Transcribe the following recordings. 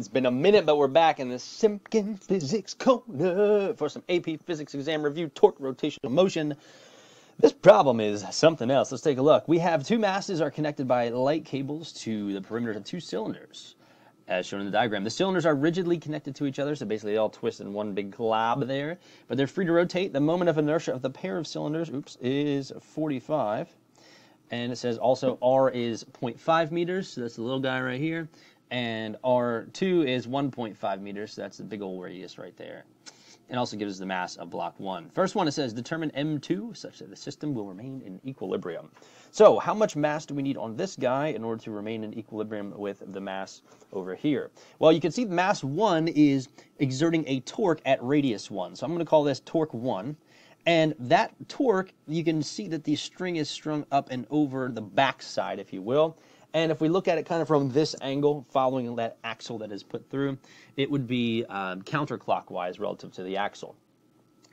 It's been a minute, but we're back in the Simkin Physics Corner for some AP Physics exam review, torque, rotational motion. This problem is something else. Let's take a look. We have two masses are connected by light cables to the perimeter of two cylinders, as shown in the diagram. The cylinders are rigidly connected to each other, so basically they all twist in one big glob there, but they're free to rotate. The moment of inertia of the pair of cylinders, oops, is 45. And it says also R is 0.5 meters, so that's the little guy right here and R2 is 1.5 meters, so that's the big old radius right there. It also gives us the mass of block 1. First one, it says determine M2 such that the system will remain in equilibrium. So how much mass do we need on this guy in order to remain in equilibrium with the mass over here? Well, you can see mass 1 is exerting a torque at radius 1. So I'm going to call this torque 1. And that torque, you can see that the string is strung up and over the back side, if you will. And if we look at it kind of from this angle, following that axle that is put through, it would be um, counterclockwise relative to the axle.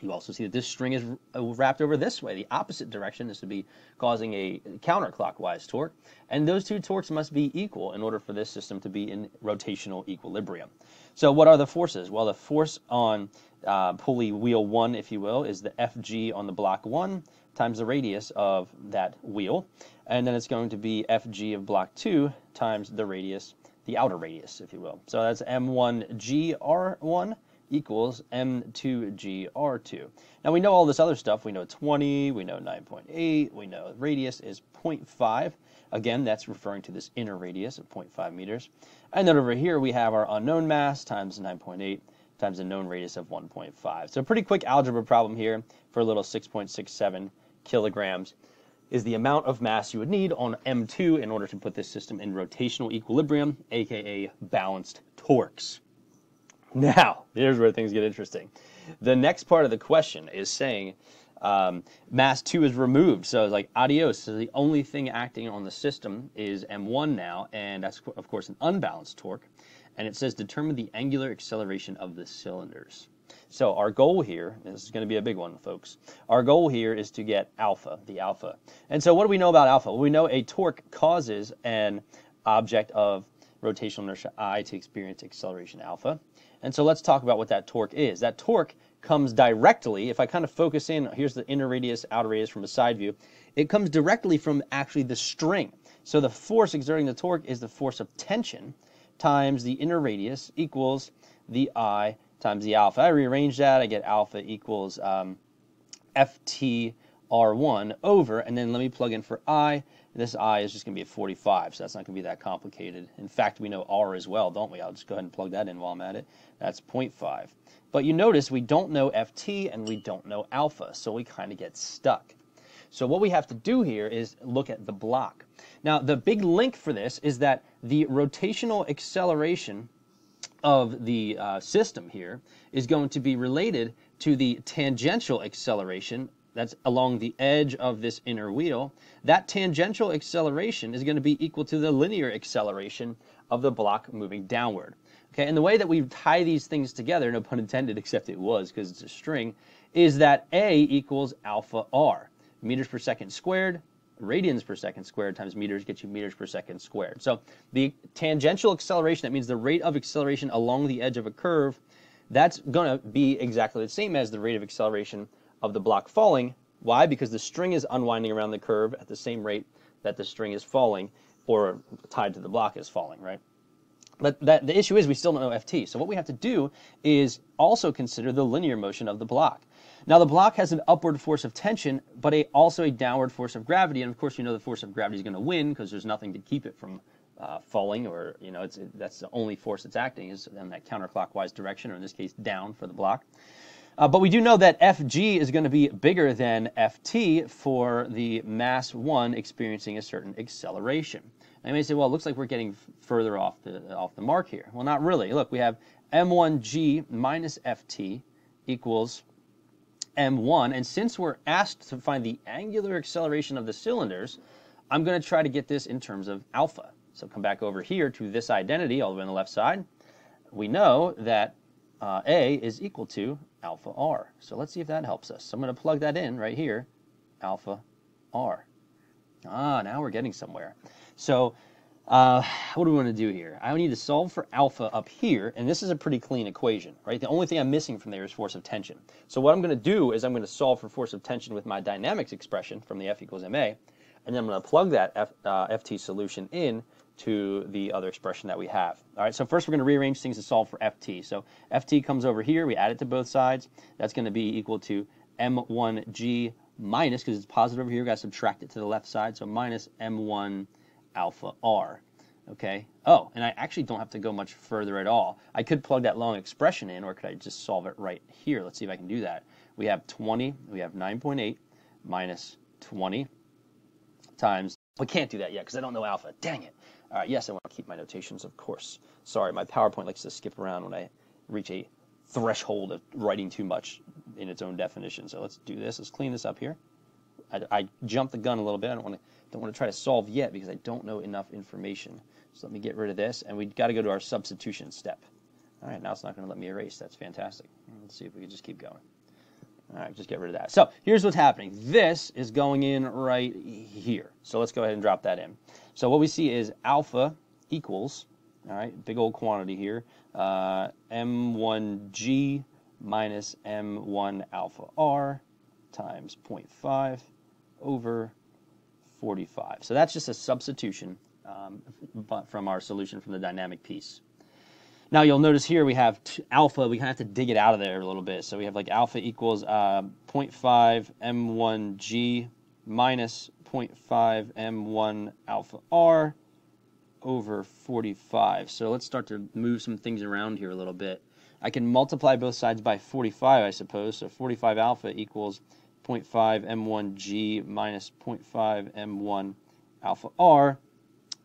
You also see that this string is uh, wrapped over this way. The opposite direction is to be causing a counterclockwise torque. And those two torques must be equal in order for this system to be in rotational equilibrium. So what are the forces? Well, the force on uh, pulley wheel 1, if you will, is the Fg on the block 1 times the radius of that wheel. And then it's going to be Fg of block 2 times the radius, the outer radius, if you will. So that's M1GR1 equals M2GR2. Now we know all this other stuff. We know 20, we know 9.8, we know radius is 0.5. Again, that's referring to this inner radius of 0.5 meters. And then over here we have our unknown mass times 9.8 times the known radius of 1.5. So a pretty quick algebra problem here for a little 6.67 kilograms is the amount of mass you would need on M2 in order to put this system in rotational equilibrium, aka balanced torques. Now, here's where things get interesting. The next part of the question is saying um, mass 2 is removed, so it's like adios. So the only thing acting on the system is M1 now, and that's, of course, an unbalanced torque. And it says determine the angular acceleration of the cylinders. So our goal here, this is going to be a big one, folks. Our goal here is to get alpha, the alpha. And so what do we know about alpha? Well, we know a torque causes an object of rotational inertia I to experience acceleration alpha. And so let's talk about what that torque is. That torque comes directly, if I kind of focus in, here's the inner radius, outer radius from a side view, it comes directly from actually the string. So the force exerting the torque is the force of tension times the inner radius equals the I times the alpha. I rearrange that, I get alpha equals um, FTR1 over, and then let me plug in for I. This I is just going to be a 45, so that's not going to be that complicated. In fact, we know R as well, don't we? I'll just go ahead and plug that in while I'm at it. That's 0.5. But you notice we don't know FT and we don't know alpha, so we kind of get stuck. So what we have to do here is look at the block. Now, the big link for this is that the rotational acceleration of the uh, system here is going to be related to the tangential acceleration that's along the edge of this inner wheel. That tangential acceleration is going to be equal to the linear acceleration of the block moving downward. Okay, and the way that we tie these things together, no pun intended, except it was because it's a string, is that A equals alpha R. Meters per second squared radians per second squared times meters gets you meters per second squared. So the tangential acceleration, that means the rate of acceleration along the edge of a curve, that's going to be exactly the same as the rate of acceleration of the block falling. Why? Because the string is unwinding around the curve at the same rate that the string is falling or tied to the block is falling, right? But that, the issue is we still don't know ft. So what we have to do is also consider the linear motion of the block. Now the block has an upward force of tension, but a, also a downward force of gravity. And of course, you know the force of gravity is going to win because there's nothing to keep it from uh, falling, or you know, it's, that's the only force that's acting is in that counterclockwise direction, or in this case, down for the block. Uh, but we do know that Fg is going to be bigger than Ft for the mass 1 experiencing a certain acceleration. And you may say, well, it looks like we're getting further off the, off the mark here. Well, not really. Look, we have m1g minus Ft equals m1. And since we're asked to find the angular acceleration of the cylinders, I'm going to try to get this in terms of alpha. So come back over here to this identity all the way on the left side. We know that uh, A is equal to alpha R. So let's see if that helps us. So I'm going to plug that in right here, alpha R. Ah, now we're getting somewhere. So Uh, what do we want to do here? I need to solve for alpha up here, and this is a pretty clean equation, right? The only thing I'm missing from there is force of tension. So what I'm going to do is I'm going to solve for force of tension with my dynamics expression from the F equals ma, and then I'm going to plug that F, uh, FT solution in to the other expression that we have. All right, so first we're going to rearrange things to solve for FT. So FT comes over here, we add it to both sides. That's going to be equal to M1G minus, because it's positive over here, we've got to subtract it to the left side, so minus M1 alpha r. Okay. Oh, and I actually don't have to go much further at all. I could plug that long expression in, or could I just solve it right here? Let's see if I can do that. We have 20, we have 9.8 minus 20 times. We can't do that yet because I don't know alpha. Dang it. All right, yes, I want to keep my notations, of course. Sorry, my PowerPoint likes to skip around when I reach a threshold of writing too much in its own definition. So let's do this. Let's clean this up here. I, I jumped the gun a little bit. I don't want to don't want to try to solve yet because I don't know enough information. So let me get rid of this, and we've got to go to our substitution step. All right, now it's not going to let me erase. That's fantastic. Let's see if we can just keep going. All right, just get rid of that. So here's what's happening. This is going in right here. So let's go ahead and drop that in. So what we see is alpha equals, all right, big old quantity here, uh, m1g minus m1 alpha r times 0.5 over 45. So that's just a substitution um, from our solution from the dynamic piece. Now you'll notice here we have alpha, we kind of have to dig it out of there a little bit. So we have like alpha equals uh, 0.5 m1g minus 0.5 m1 alpha r over 45. So let's start to move some things around here a little bit. I can multiply both sides by 45, I suppose. So 45 alpha equals 0.5 m1g minus 0.5 m1 alpha r.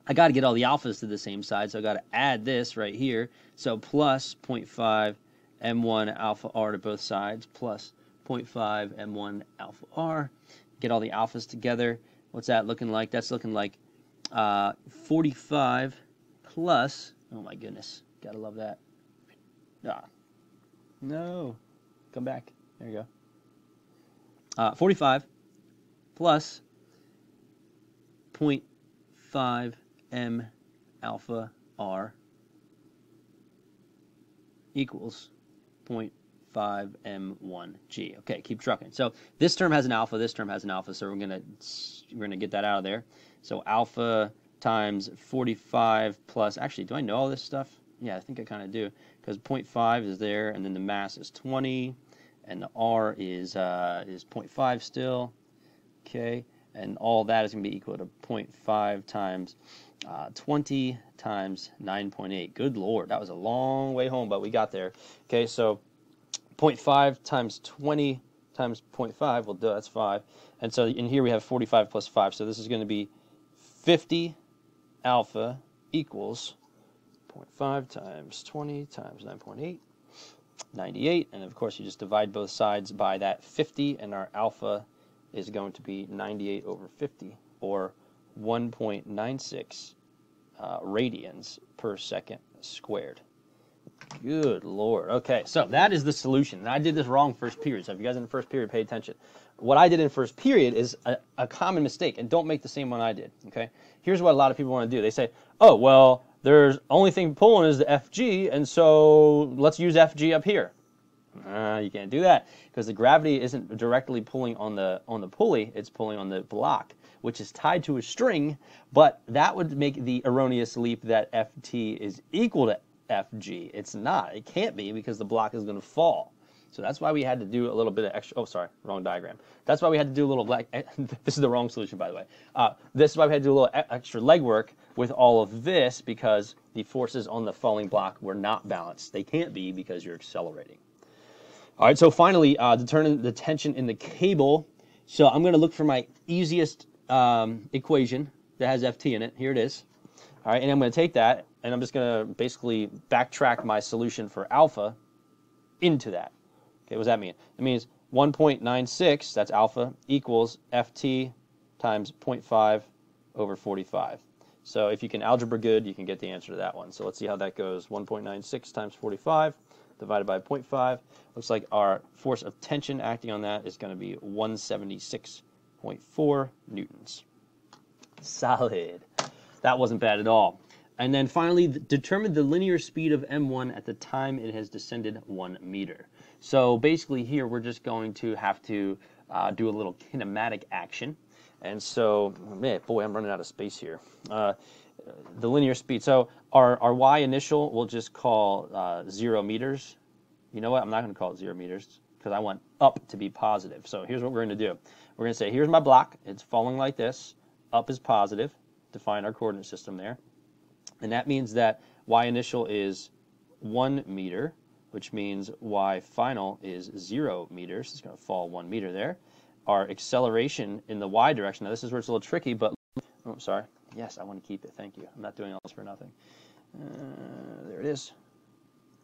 I got to get all the alphas to the same side, so I got to add this right here. So plus 0.5 m1 alpha r to both sides, plus 0.5 m1 alpha r. Get all the alphas together. What's that looking like? That's looking like uh, 45 plus, oh my goodness, gotta love that. Ah, no, come back. There you go. Uh, 45 plus 0.5 m alpha r equals 0.5 m1g. Okay, keep trucking. So this term has an alpha, this term has an alpha, so we're gonna we're gonna get that out of there. So alpha times 45 plus. Actually, do I know all this stuff? Yeah, I think I kind of do because 0.5 is there, and then the mass is 20 and the R is uh, is 0.5 still. Okay, and all that is going to be equal to 0.5 times uh, 20 times 9.8. Good lord, that was a long way home, but we got there. Okay, so 0.5 times 20 times 0.5, well, that's 5. And so in here we have 45 plus 5, so this is going to be 50 alpha equals 0.5 times 20 times 9.8 98. And of course, you just divide both sides by that 50, and our alpha is going to be 98 over 50, or 1.96 uh, radians per second squared. Good lord. Okay, so that is the solution. And I did this wrong first period. So if you guys in the first period pay attention. What I did in first period is a, a common mistake, and don't make the same one I did. Okay. Here's what a lot of people want to do. They say, "Oh, well, there's only thing pulling is the FG, and so let's use FG up here. Uh, you can't do that because the gravity isn't directly pulling on the on the pulley; it's pulling on the block, which is tied to a string. But that would make the erroneous leap that Ft is equal to Fg. It's not. It can't be because the block is going to fall. So that's why we had to do a little bit of extra. Oh, sorry, wrong diagram. That's why we had to do a little. Black, this is the wrong solution, by the way. Uh, this is why we had to do a little extra legwork with all of this because the forces on the falling block were not balanced. They can't be because you're accelerating. All right. So finally, uh, determine the tension in the cable. So I'm going to look for my easiest um, equation that has Ft in it. Here it is. All right, and I'm going to take that and I'm just going to basically backtrack my solution for alpha into that. Okay, what does that mean? It means 1.96, that's alpha, equals ft times 0.5 over 45. So if you can algebra good, you can get the answer to that one. So let's see how that goes. 1.96 times 45 divided by 0.5. Looks like our force of tension acting on that is going to be 176.4 newtons. Solid. that wasn't bad at all. And then finally, determine the linear speed of M1 at the time it has descended one meter. So basically here, we're just going to have to uh, do a little kinematic action. And so, man, boy, I'm running out of space here. Uh, the linear speed. So our, our y initial we'll just call uh, zero meters. You know what? I'm not going to call it zero meters because I want up to be positive. So here's what we're going to do. We're going to say, here's my block. It's falling like this. Up is positive. Define our coordinate system there. And that means that y initial is 1 meter, which means y final is 0 meters. It's going to fall 1 meter there. Our acceleration in the y direction, now this is where it's a little tricky, but, oh, sorry. Yes, I want to keep it. Thank you. I'm not doing all this for nothing. Uh, there it is.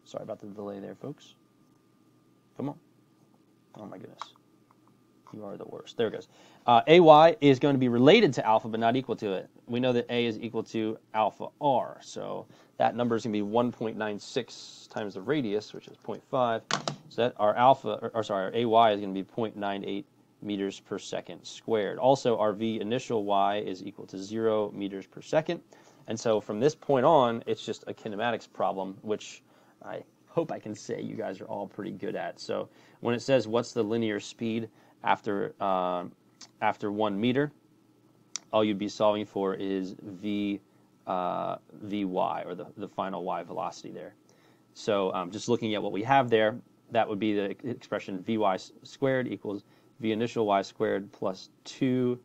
Sorry about the delay there, folks. Come on. Oh my goodness. You are the worst. There it goes. Uh, AY is going to be related to alpha, but not equal to it. We know that A is equal to alpha R. So that number is going to be 1.96 times the radius, which is 0.5. So that our alpha, or, or sorry, our AY is going to be 0.98 meters per second squared. Also, our V initial Y is equal to 0 meters per second. And so from this point on, it's just a kinematics problem, which I hope I can say you guys are all pretty good at. So when it says what's the linear speed after uh, after one meter, all you'd be solving for is v uh, vy or the, the final y velocity there. So um, just looking at what we have there, that would be the expression vy squared equals v initial y squared plus 2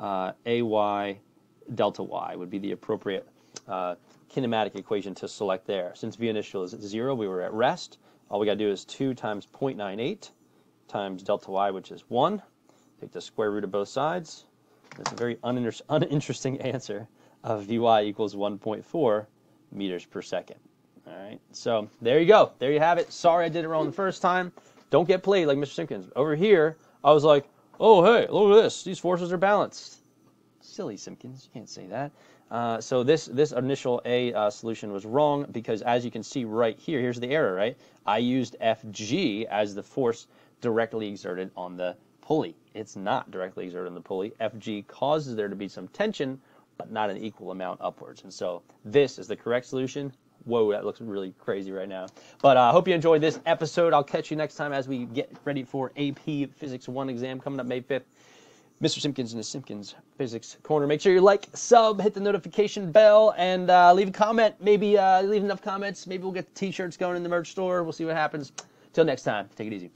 uh, ay delta y would be the appropriate uh, kinematic equation to select there. Since v initial is at 0, we were at rest. All we got to do is 2 times 0.98 times delta y, which is 1. Take the square root of both sides. That's a very uninter uninteresting answer of Vy equals 1.4 meters per second. All right, so there you go. There you have it. Sorry I did it wrong the first time. Don't get played like Mr. Simkins. Over here, I was like, oh, hey, look at this. These forces are balanced. Silly Simkins. You can't say that. Uh, so this this initial A uh, solution was wrong because as you can see right here, here's the error, right? I used Fg as the force directly exerted on the pulley. It's not directly exerted on the pulley. Fg causes there to be some tension, but not an equal amount upwards. And so this is the correct solution. Whoa, that looks really crazy right now. But I uh, hope you enjoyed this episode. I'll catch you next time as we get ready for AP Physics 1 exam coming up May 5th. Mr. Simkins in the Simkins Physics Corner. Make sure you like, sub, hit the notification bell, and uh, leave a comment. Maybe uh, leave enough comments. Maybe we'll get the t-shirts going in the merch store. We'll see what happens. Till next time, take it easy.